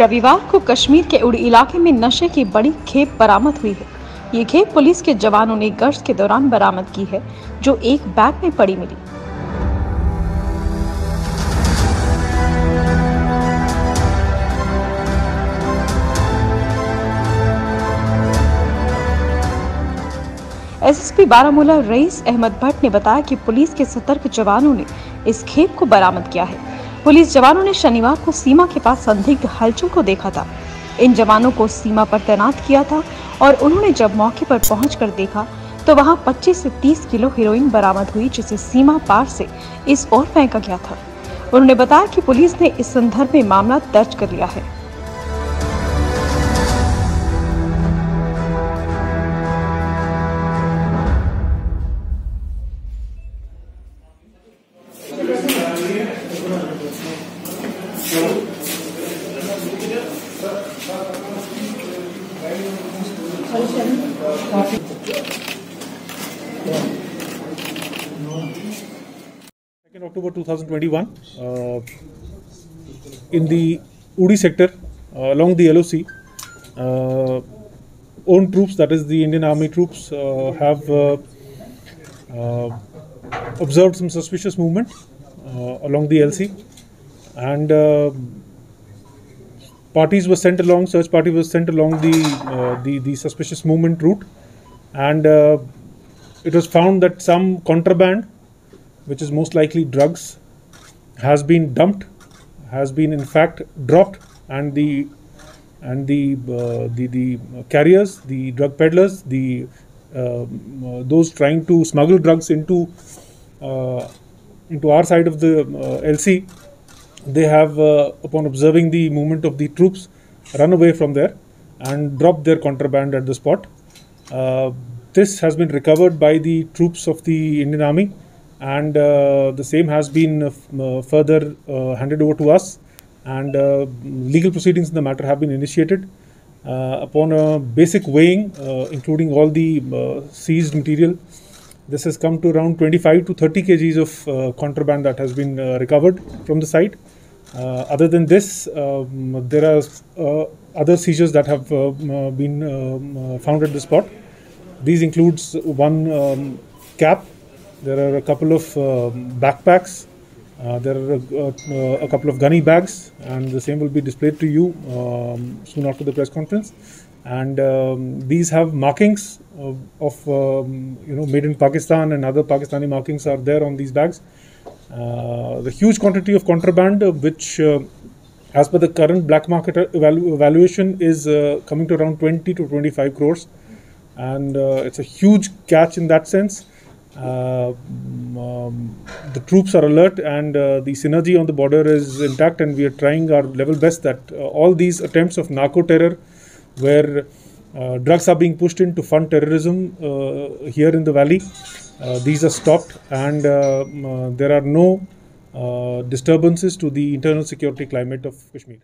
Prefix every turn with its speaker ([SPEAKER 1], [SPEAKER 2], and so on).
[SPEAKER 1] रविवार को कश्मीर के उड़ी इलाके में नशे की बड़ी खेप बरामद हुई है। ये खेप पुलिस के जवानों ने गश्त के दौरान बरामद की है, जो एक बैग में पड़ी मिली। एसएसपी बारामूला रईस अहमद भट्ट ने बताया कि पुलिस के सतर्क जवानों ने इस खेप को बरामद किया है। पुलिस जवानों ने शनिवार को सीमा के पास संदिग्ध हलचल को देखा था। इन जवानों को सीमा पर तैनात किया था और उन्होंने जब मौके पर पहुंचकर देखा तो वहाँ 25 से 30 किलो हीरोइन बरामद हुई, जिसे सीमा पार से इस ओर फेंका गया था। उन्होंने बताया कि पुलिस ने इस संदर्भ में मामला दर्ज कर लिया है।
[SPEAKER 2] Second October 2021, uh, in the Uri sector uh, along the LOC, uh, own troops, that is the Indian Army troops, uh, have uh, uh, observed some suspicious movement uh, along the LC, and uh, parties were sent along. Search party was sent along the uh, the the suspicious movement route, and uh, it was found that some contraband which is most likely drugs, has been dumped, has been in fact dropped, and the and the uh, the the carriers, the drug peddlers, the um, uh, those trying to smuggle drugs into uh, into our side of the uh, LC, they have, uh, upon observing the movement of the troops, run away from there and dropped their contraband at the spot. Uh, this has been recovered by the troops of the Indian Army, and uh, the same has been uh, uh, further uh, handed over to us. And legal proceedings in the matter have been initiated. Upon a basic weighing, including all the seized material, this has come to around 25 to 30 kgs of uh, contraband that has been uh, recovered from the site. Uh, other than this, um, there are uh, other seizures that have uh, been found at the spot. These includes one um, cap. There are a couple of backpacks. Uh, there are a, a couple of gunny bags, and the same will be displayed to you um, soon after the press conference. And um, these have markings of, of um, you know made in Pakistan and other Pakistani markings are there on these bags. Uh, the huge quantity of contraband, uh, which uh, as per the current black market evalu- evaluation, is coming to around 20 to 25 crores, and it's a huge catch in that sense. Uh, um, the troops are alert, and uh, the synergy on the border is intact, and we are trying our level best that uh, all these attempts of narco terror, where drugs are being pushed in to fund terrorism uh, here in the valley, uh, these are stopped, and uh, uh, there are no uh, disturbances to the internal security climate of Kashmir.